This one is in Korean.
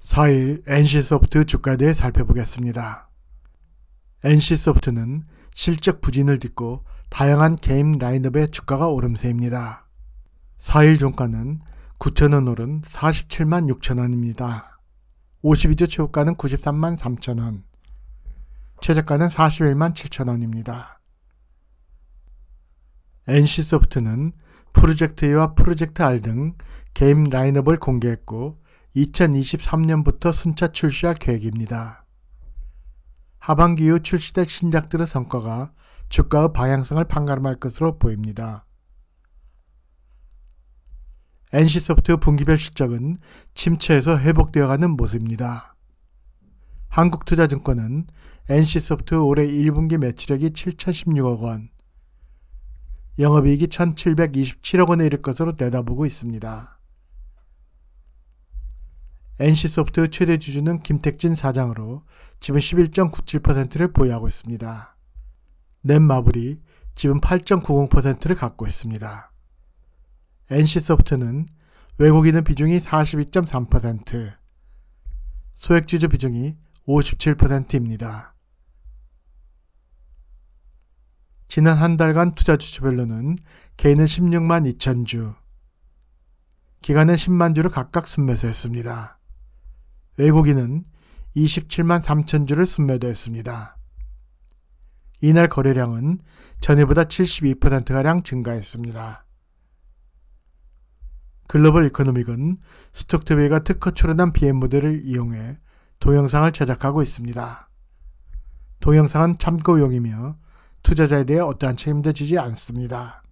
4일 NC소프트 주가에 대해 살펴보겠습니다. NC소프트는 실적 부진을 딛고 다양한 게임 라인업의 주가가 오름세입니다. 4일 종가는 9천원 오른 47만 6천원입니다. 52주 최고가는 93만 3천원, 최저가는 41만 7천원입니다. NC소프트는 프로젝트 A와 프로젝트 R 등 게임 라인업을 공개했고 2023년부터 순차 출시할 계획입니다. 하반기 이후 출시될 신작들의 성과가 주가의 방향성을 판가름할 것으로 보입니다. NC소프트 분기별 실적은 침체에서 회복되어가는 모습입니다. 한국투자증권은 NC소프트 올해 1분기 매출액이 7,016억 원, 영업이익이 1,727억 원에 이를 것으로 내다보고 있습니다. NC소프트 최대 주주는 김택진 사장으로 지분 11.97%를 보유하고 있습니다. 넷마블이 지분 8.90%를 갖고 있습니다. NC소프트는 외국인의 비중이 42.3%, 소액주주 비중이 57%입니다. 지난 한 달간 투자 주주별로는 개인은 16만 2천 주, 기관은 10만 주를 각각 순매수했습니다. 외국인은 27만 3천 주를 순매도했습니다. 이날 거래량은 전일보다 72%가량 증가했습니다. 글로벌 이코노믹은 스톡트베이가 특허 출원한 BM 모델을 이용해 동영상을 제작하고 있습니다. 동영상은 참고용이며 투자자에 대해 어떠한 책임도 지지 않습니다.